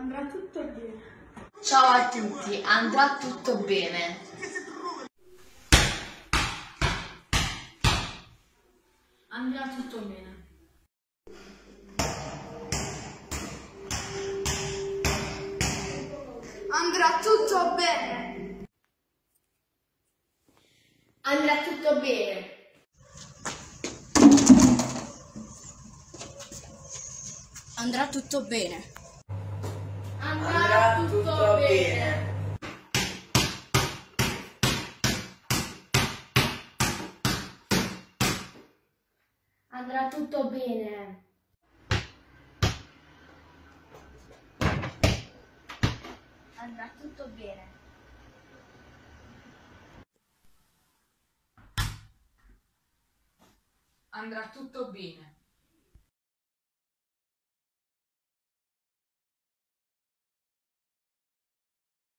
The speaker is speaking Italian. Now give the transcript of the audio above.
Andrà tutto bene. Ciao a tutti, andrà tutto bene. Andrà tutto bene. Andrà tutto bene. Andrà tutto bene. Andrà tutto bene. Andrà tutto bene. Andrà tutto bene. Andrà tutto bene. Andrà tutto bene.